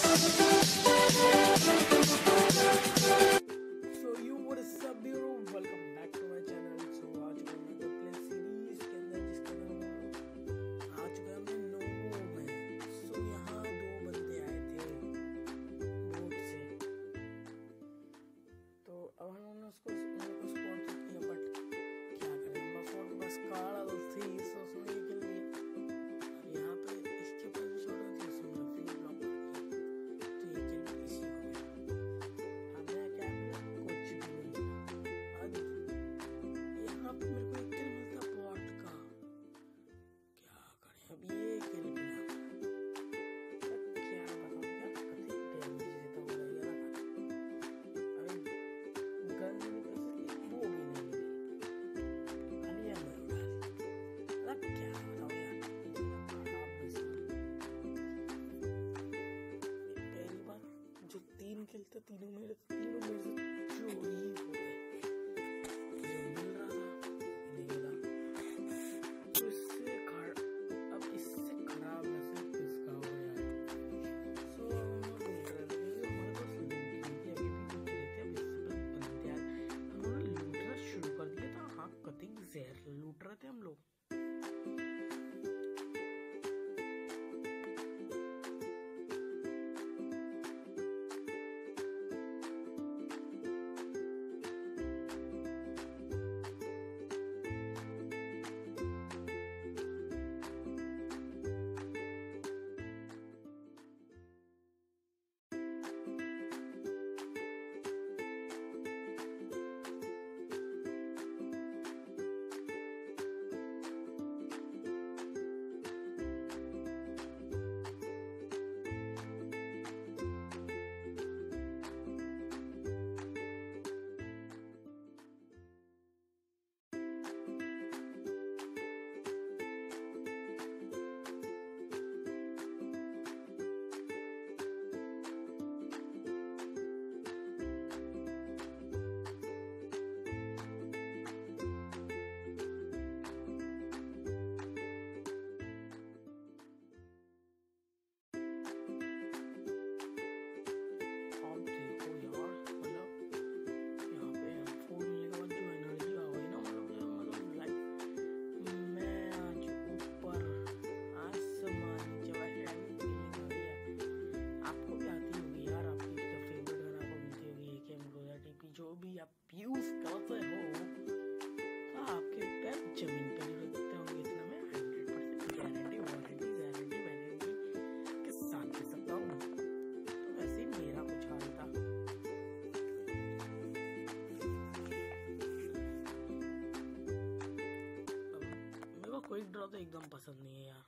フフフフフ。भी आप यूज़ करते हो? तो आपके पैर ज़मीन पर नहीं होंगे इतना। मैं hundred percent guarantee warranty guarantee warranty के साथ दे सकता हूँ। तो वैसे मेरा कुछ हाल था। मेरे को ड्रॉ तो एकदम पसंद नहीं है यार।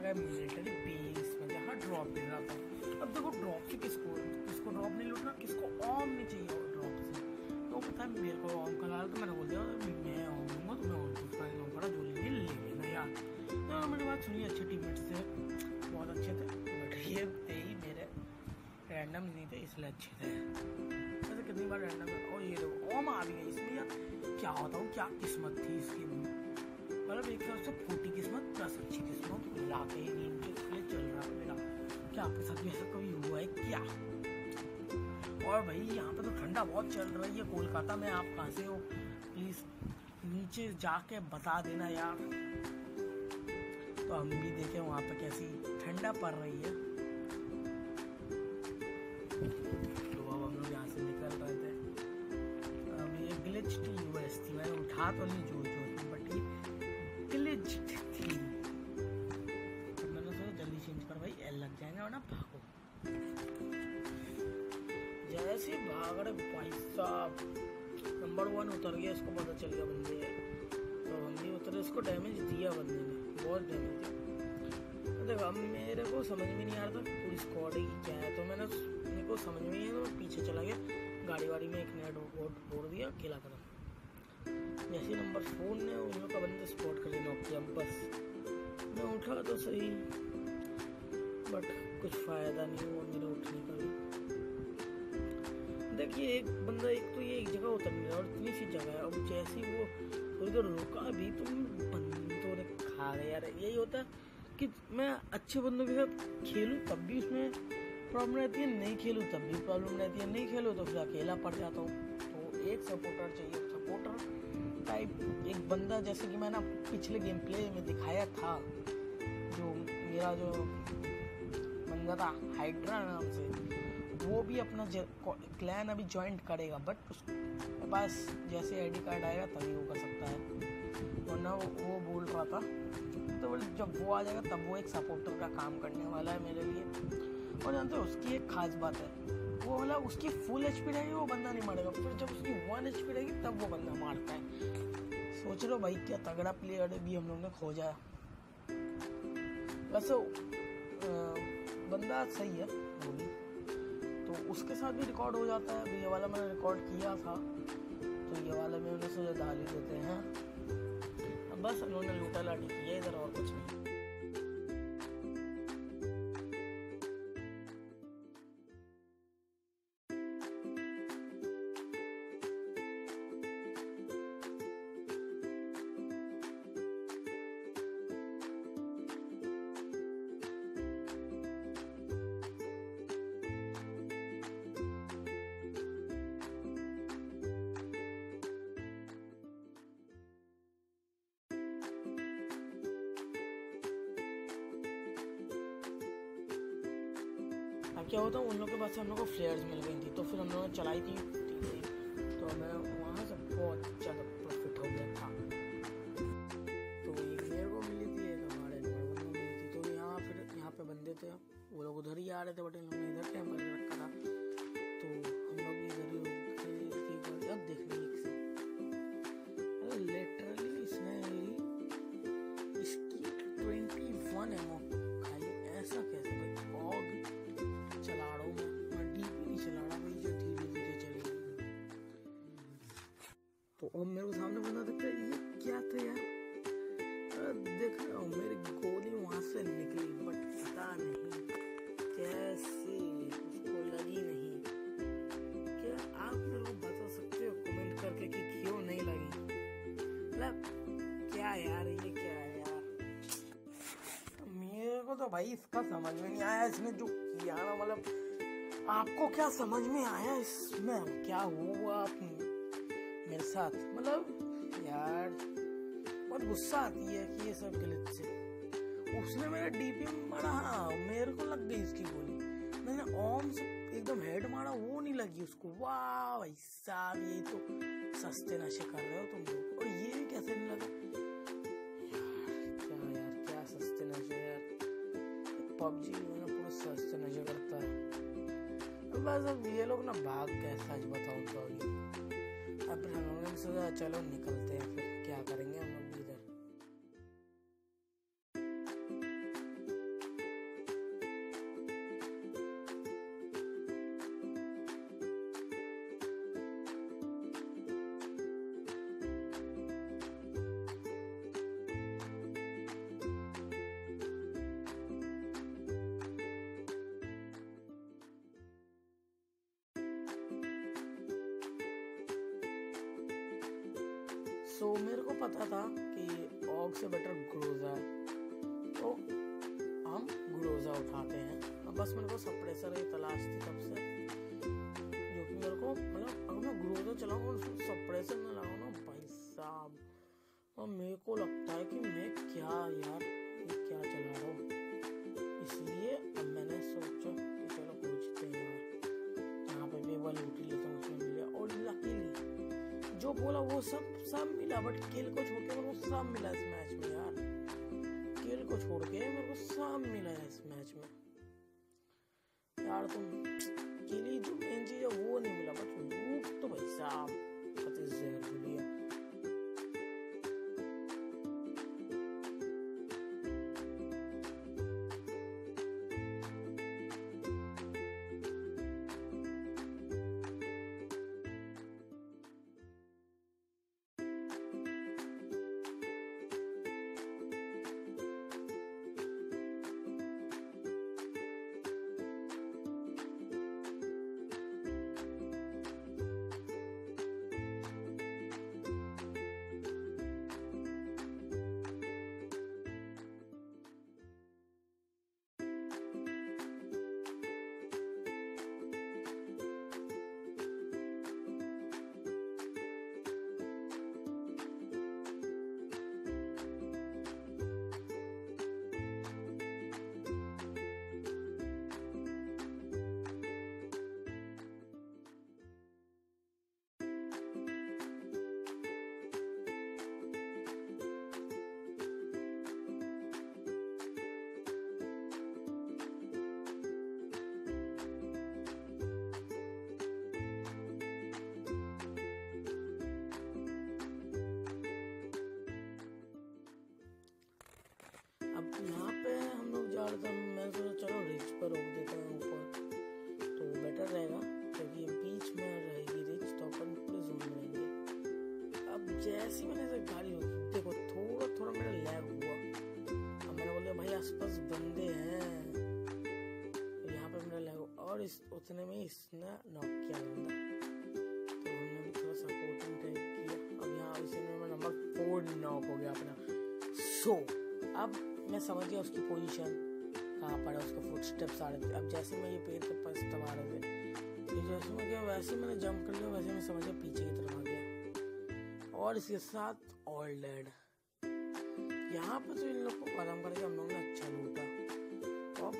लोग गए मिलिट्री बेस में, जहाँ ड्रॉप मिल रहा था। अब देखो ड्रॉप से किसको किसको ड्रॉप नहीं लूटना, किसको ऑम नहीं चाहिए ड्रॉप से? तो पता है, मेरे को ऑम का लाल तो मैंने बोल दिया, मैं ऑम लूँगा तो मैं ऑम दूसरा नहीं पड़ा जो लेंगे, ले लेना यार। तो मेरी बात सुनी अच्छे टीममेट से। बहुत अच्छे थे बट ये थे ही मेरे रैंडम नहीं थे, इसलिए अच्छे थे। वैसे कितनी बार रैंडम और ये देखो ओम आ भी गई इसमें यार क्या होता हूँ क्या किस्मत थी इसकी। मतलब एक तरह से फूटी किस्मत, प्लस अच्छी किस्मत मिला के के लिए चल रहा है मेरा क्या आपके साथ भी ऐसा कभी हुआ है? क्या? और भाई, यहाँ पे तो ठंडा बहुत चल रही है, ये कोलकाता में आप कहाँ से हो? प्लीज़ नीचे जाके बता देना यार। तो हम भी देखें वहाँ पे कैसी ठंडा पड़ रही है। तो अब हम लोग यहाँ से निकल रहे थे। अब ये ग्लिच थी यूएस थी मैंने उठा तो नहीं जो बट तो मैंने सोचा जल्दी चेंज कर भाई एल लग जाएगा वरना भागो जैसे भाग रहे भाई साहब नंबर वन उतर गया इसको पता चल गया, बंदे तो हम भी उतरे इसको डैमेज दिया, बंदे ने, बहुत डैमेज दिया तो देखो अब मेरे को समझ में नहीं आ रहा था पूरी स्क्वाड ही क्या है तो मैंने मेरे को समझ में नहीं आया तो पीछे चला गया गाड़ी वाड़ी में एक नया बोर्ड फोड़ दिया अकेला खत्म जैसे नंबर फ़ोन ने उन लोग का बंदे स्पॉट कर किया बस। मैं उठा तो सही बट कुछ फ़ायदा नहीं हुआ मेरे उठने का भी। देखिए, एक बंदा, एक तो ये एक जगह उतर नहीं और इतनी सी जगह है, अब जैसे ही वो थोड़ी देर रुका भी तो बंदों ने खा गया यार, यही होता है कि मैं अच्छे बंदों के साथ खेलूँ तब भी उसमें प्रॉब्लम रहती है, नहीं खेलूँ तब भी प्रॉब्लम रहती है, नहीं खेलूं तो फिर अकेला पड़ जाता हूँ। तो एक सपोर्टर चाहिए सपोर्टर टाइप एक बंदा जैसे कि मैंने पिछले गेम प्ले में दिखाया था जो मेरा जो बंदा था हाइड्रा नाम से वो भी अपना क्लैन अभी ज्वाइन करेगा बट उसके पास जैसे आईडी कार्ड आएगा तभी वो कर सकता है। वरना वो, वो बोल रहा था तो जब वो आ जाएगा तब वो एक सपोर्टर का काम करने वाला है मेरे लिए। और जानते हो उसकी एक खास बात है वो बोला उसकी फुल एच पी रहेगी, वो बंदा नहीं मारेगा। फिर जब उसकी वन एच पी रहेगी, तब वो बंदा मारता है। सोच रहे हो भाई, क्या तगड़ा प्लेयर भी हम लोग ने खोजा वैसे बंदा सही है भी तो उसके साथ भी रिकॉर्ड हो जाता है। अभी ये वाला मैंने रिकॉर्ड किया था। तो ये वाला में उन्हें सोचा डाल ही देते हैं। बस, उन्होंने लूटा लाटी किया इधर और कुछ नहीं। क्या होता उन लोग के पास हम लोग को फ्लेयर्स मिल गई थी तो फिर हम लोगों ने चलाई थी तो हमें वहाँ से बहुत ज़्यादा प्रॉफिट हो गया था। तो एक मेरे को मिली थी एक हमारे वन को मिली थी तो यहाँ फिर, यहाँ पे बंदे थे, वो लोग उधर ही आ रहे थे, बट इन लोगों ने इधर कैंप करके रखा था तो हम लोग भी इधर ही अब देख अरे लिटरली इसने इसकी ट्वेंटी वन एमओ भाई, इसका समझ में नहीं आया इसने जो किया ना मतलब आपको क्या समझ में आया इसमें? क्या हुआ मेरे साथ मतलब यार, बहुत गुस्सा आती है कि ये सब गलत से। उसने मेरा डीपी मारा। हाँ मेरे को लग गई इसकी गोली। मैंने ओम से एकदम हेड मारा, वो नहीं लगी उसको। वाह भाई साहब, ये तो सस्ते नशे कर रहे हो तुम लोग। और ये कैसे बस अब ये लोग ना भाग गए, सच बताऊँ तो अब हम लोग चलो निकलते हैं फिर, क्या करेंगे ऑग से बेटर ग्रोजा तो हम ग्रोजा उठाते हैं। अब बस मेरे को सप्रेसर की तलाश थी तब से। जो कि मेरे को मतलब अगर मैं ग्रोजा चलाऊँ और उसको सप्रेसर में लगाऊँ ना, भाई साहब और मेरे को लगता है कि मैं क्या यार क्या चला रहा हूँ। जो बोला वो सब सब मिला बट किल को छोड़ के मेरे को सब मिला इस मैच में यार। किल को छोड़ के मेरे को सब मिला है इस मैच में। यार तुम ही जो मेन चीज़ है वो नहीं मिला बट लूट तो भाई साहब जहर जैसे मैंने ऐसे गाड़ी रोकी देखो थोड़ा थोड़ा मेरा लैग हुआ। अब मैंने बोला भाई आसपास बंदे हैं। तो यहाँ पे मेरा लैग और इस उतने में इसने नॉक किया बंदा। तो हमने भी थोड़ा सपोर्टिंग टाइप किया। अब यहाँ इसी में नंबर फोर नॉक हो गया अपना। सो so, अब मैं समझ गया उसकी पोजीशन कहाँ पर है उसके फुट स्टेप्स आ रहे थे। अब जैसे मैं ये पेड़ के पास दबा रहे थे जैसे मैं गया वैसे मैंने जंप कर लिया वैसे मैं समझ गया पीछे की तरफ़। आ और इसके साथ डेड यहाँ पर तो इन लोग को खत्म करके हम लोग ने अच्छा लूटा और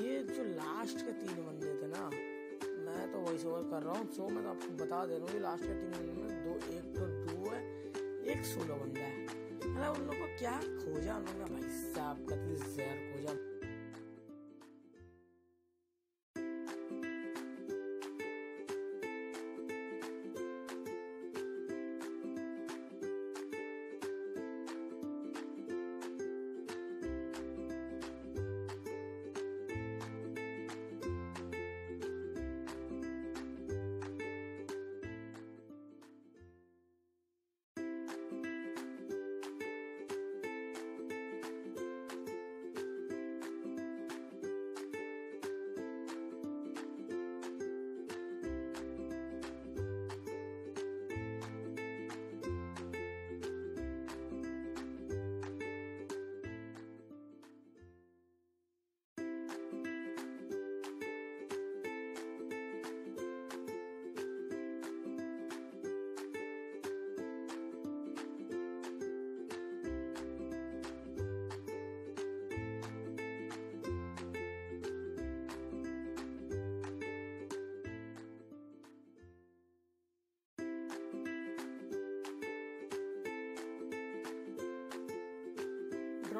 ये जो लास्ट के तीन बंदे थे ना, मैं तो वॉइस ओवर कर रहा हूँ सो मैं तो आपको बता दे रहा हूँ लास्ट के तीन बंदे में दो, एक तो डू है, एक सोलह बंदा है। मतलब उन लोग को क्या खोजा उन्होंने? भाई साहब, कतली जहर खोजा।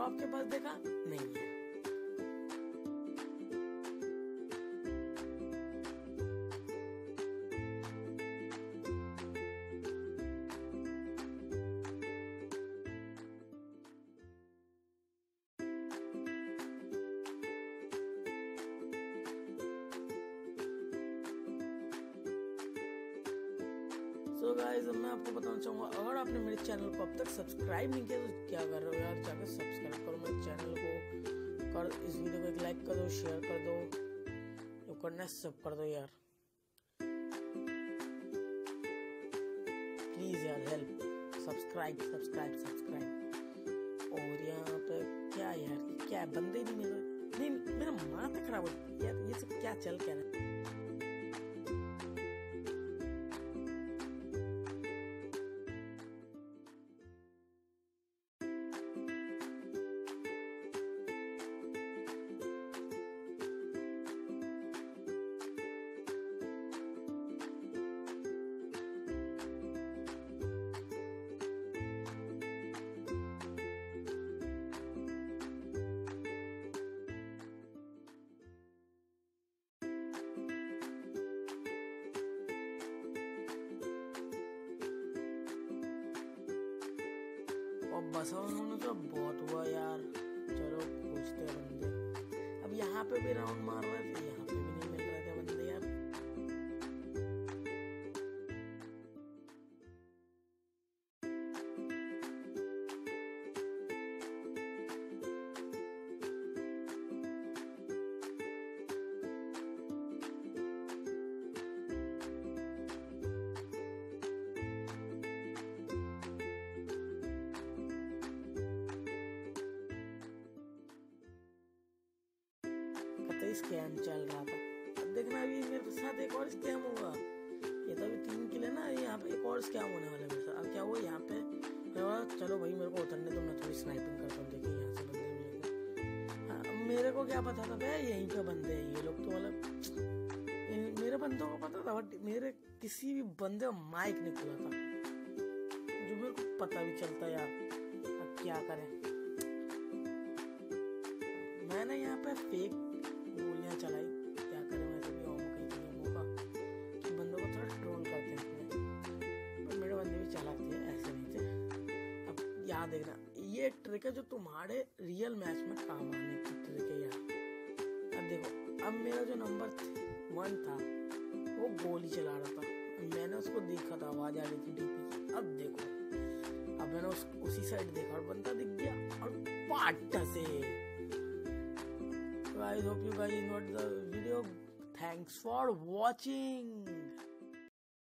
ड्रॉप के पास देखा? So गाइस मैं आपको बताना चाहूँगा, अगर आपने मेरे चैनल को अब तक सब्सक्राइब नहीं किया तो क्या कर रहे हो यार? जाकर सब्सक्राइब करो मेरे चैनल को। कर, इस वीडियो को एक लाइक कर दो, शेयर कर दो। जो करना है सब कर दो यार। प्लीज़ यार हेल्प सब्सक्राइब सब्सक्राइब सब्सक्राइब और यहाँ पे क्या यार, क्या बंदे नहीं मिल रहे। नहीं, मेरा माथा खराब हो यार, ये सब क्या चल क्या रहा है? बसा उन्होंने तो बहुत हुआ यार। चलो पूछते हैं बंदे। अब यहाँ पे भी राउंड मार रहे थे, यहाँ पे भी नहीं स्कैम चल रहा था। अब देखना अभी मेरे साथ एक और स्कैम होगा ये तो अभी तीन किले ना यहाँ पे एक और स्कैम होने वाला है मेरे साथ। अब क्या हुआ यहाँ पे मैं बोला चलो भाई मेरे को उतरने दो मैं थोड़ी स्नाइपिंग करता हूँ देखिए यहाँ से बंदे मिलेंगे। हाँ, मेरे को क्या पता था भाई यहीं पे बंदे हैं ये लोग तो मतलब मेरे बंदों को पता था बट मेरे किसी भी बंदे का माइक नहीं खुला था। जो मेरे को पता भी चलता यार अब क्या करें। देखना। ये ट्रिक है जो तुम्हारे रियल मैच में काम आने की ट्रिक है यार। अब देखो अब मेरा जो नंबर वन था वो गोली चला रहा था। मैंने उसको देखा था आवाज़ आ रही थी डीपी की। अब देखो अब मैंने उस, उसी साइड देखा और बंदा दिख गया और पाट से guys hope you guys enjoyed the video. Thanks for watching.